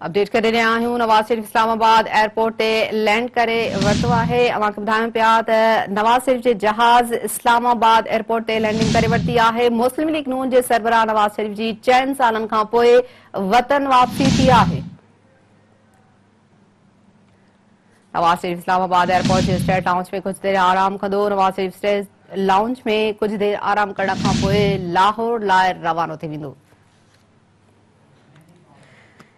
Update करे आहियूं Nawaz Sharif Islamabad airport ते लैंड करे वरितो आहे। अव्हांखे ॿुधायूं पिया त नवाज़ शरीफ़ जे जहाज़ इस्लामाबाद एयरपोर्ट ते लैंडिंग करे वरिती आहे। मुस्लिम लीग नून जे सरबराह नवाज़ शरीफ़ जी चइनि पोइ वतन वापसी थी आहे। नवाज़ शरीफ़ इस्लामाबाद एयरपोर्ट जे स्टेट लाउंज में कुझु देरि आराम कंदो नवाज़ शरीफ़ स्टेट लाउंज में कुझु देरि आराम करण लाहौर लाइ रवानो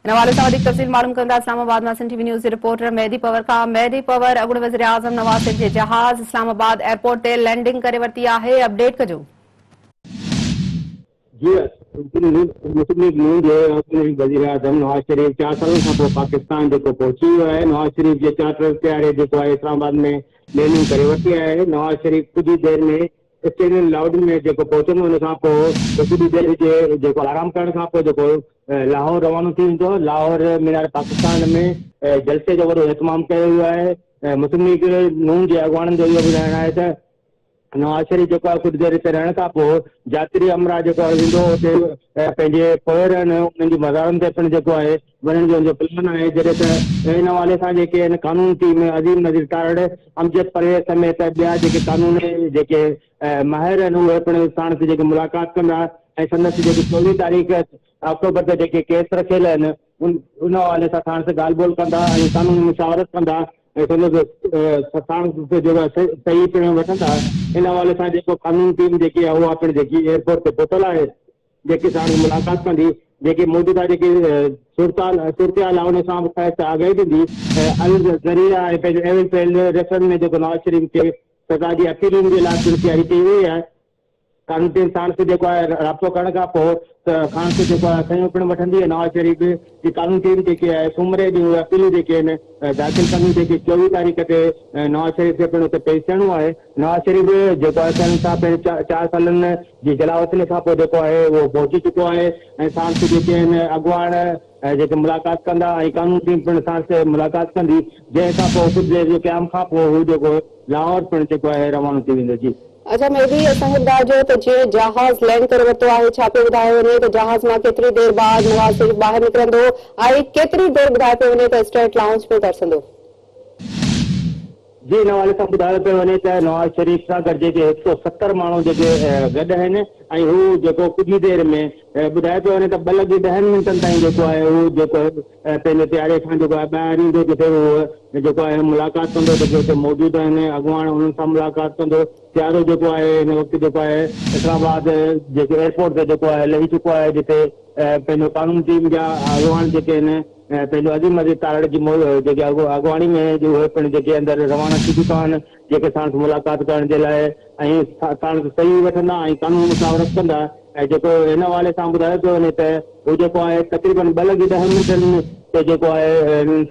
सां वधीक तफ़सील मालूम कंदा इस्लामाबाद माँ TV news reporter Mehdi Pawar Khan Mehdi Pawar अॻूणे वज़ीर आज़म नवाज़ शरीफ़ जहाज़ इस्लामाबाद एयरपोर्ट ते लैंडिंग करे वरिती आहे। अपडेट कजो। वज़ीर आज़म नवाज़ शरीफ़ चारि सालनि खां पोइ पाकिस्तान जेको पहुची वियो आहे नवाज़ शरीफ़ जे चार्टर तयारे जेको आहे इस्लामाबाद में लैंडिंग करे वरिती आहे नवाज़ शरीफ़ कुझु देरि में स्टेडियम लाउड में जेको पहुचंदो हुन खां पोइ कुझु देरि जे जेको आराम करण खां पोइ जेको लाहौर रवाना थी वेंदो लाहौर, मीनार पाकिस्तान में जलसे जो वॾो इतमाम कयो वियो आहे। मुस्लिम लीग नून जे अॻुवाणनि जो इहो ॿुधाइणु आहे त नवाज़ शरीफ़ जेको आहे कुझु देरि हिते खां पोइ जातिरी अमरा जेको आहे वेंदो हुते पंहिंजे पोयर आहिनि, उन्हनि जी ते जेको आहे, वञण जो प्लान आहे। जॾहिं त हिन हवाले सां जेके आहिनि, कानून टीम, अज़ीम नज़ीर तारड़, अमजद परवेज़ समेत ॿिया जेके कानून जेके माहिर जेके मुलाक़ात कंदा ऐं चोवीह तारीख़ अक्टूबर ते जेके केस आहिनि उन हवाले सां साण सां कंदा ऐं कानूनी मुशावरत कंदा सही पिणु वठंदा इन हवाले सां जेको कानून टीम जेकी आहे उहा पिणु एयरपोर्ट ते पहुतल आहे जेकी साण मुलाक़ात कंदी जेकी मौजूदा जेकी सूरताल सूरत आहे उन सां आगाही ॾींदी ऐं ज़रिया पंहिंजे रेफरन में जेको नवाज़ शरीफ़ खे सज़ा जी अपीलुनि जे लाइ तयारी कई वई कानूनी साण सां जेको आहे, राब्तो करण खां पोइ त खे नवाज़ शरीफ़। जी कानून जेके आहे, सूमरे जूं अपीलूं जेके दाख़िल कंदियूं जेकी चोवीह तारीख़ ते नवाज़ शरीफ़ खे पिणु पेश थियणो आहे। नवाज़ शरीफ़ जेको आहे सां पहिरीं चारि सालनि जी जलावतनी खां पोइ जेको चुको आहे। ऐं साण अॻुवाण जेके मुलाक़ात कंदा कानून टीम पिणु साण मुलाक़ात कंदी, जंहिं खां पोइ देरि जे क़याम खां हू लाहौर पिणु जेको आहे, रवानो थी वेंदो। जी। अच्छा मैं भी असांखे ॿुधाइजो तो जीअं जहाज़ लैंड कर वरितो है छापे पियो ॿुधायो वञे त जहाज़ माँ केतिरी देर बाद नवाज़ शरीफ़ ॿाहिरि निकिरंदो ऐं केतिरी देरि ॿुधाए पियो वञे त स्टेट लाउंज में तरसंदो जी हिन हवाले सां ॿुधायो पियो वञे त नवाज़ शरीफ़ सां गॾु जेके हिकु सौ सतरि माण्हू जेके गॾु आहिनि, ऐं हू जेको कुझु देरि में ॿुधायो पियो वञे त ॿ लॻी ॾहनि मिंटनि ताईं जेको आहे, हू जेको पंहिंजे तयारे खां जेको आहे, ॿाहिरि ईंदो जिते उहो जेको आहे, मुलाक़ात कंदो, जेके हुते मौजूदु आहिनि, अॻुवाण हुननि सां मुलाक़ात कंदो सियारो जेको आहे, हिन वक़्तु जेको आहे, इस्लामाबाद, जेके एयरपोर्ट ते जेको आहे, लही चुको आहे, जिते पंहिंजो कानून टीम जा अॻुवान जेके आहिनि पंहिंजो अज़ीम तारड़ जी जेके में जो रवाना थी मुलाक़ात करण जे लाइ ऐं सही वठंदा कानून तक़रीबन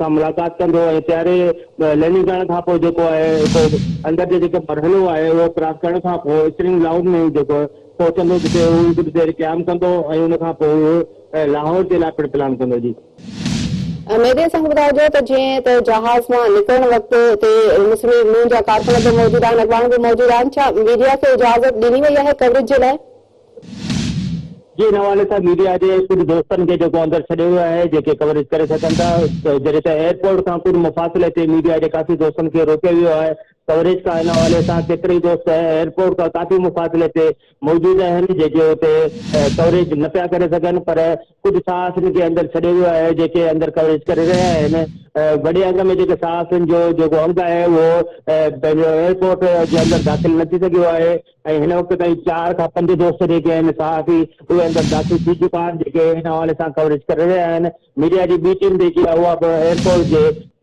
मुलाक़ात कंदो लैंडिंग करण खां पोइ मरहलो क्रॉस करण स्ट्रिंग में जेको पहुचंदो, जिते हू लाहौर जे लाइ पिण प्लान कंदो जी। संग ॿुधाइजो त त जहाज़ मुस्लिम लीग नून जा कारकुन बि मौजूदु आहिनि अॻवान बि मौजूदु आहिनि छा मीडिया इजाज़त कवरेज जे हवाले मीडिया कवरेज था त एयरपोर्ट कुझु मुफ़ासिले मीडिया जे काफ़ी रोकियो वियो आहे कवरेज का हिन हवाले सां केतिरे ई दोस्त एयरपोर्ट खां काफ़ी मुफ़ासिले ते मौजूदु आहिनि जेके हुते कवरेज न पिया करे सघनि पर कुझु साहसनि खे अंदरि छॾियो वियो आहे जेके अंदरि कवरेज करे रहिया आहिनि वॾे अंग में जेके साहसनि जो जेको अंग उहो पंहिंजो एयरपोर्ट जे अंदरि दाख़िल न थी सघियो आहे ऐं हिन वक़्तु ताईं चारि पंज दोस्त जेके आहिनि साहसी उहे अंदरि दाख़िल थी चुका आहिनि जेके हिन हवाले सां कवरेज करे रहिया आहिनि मीडिया जी ॿी टीम जेकी आहे उहा एयरपोर्ट जे अ,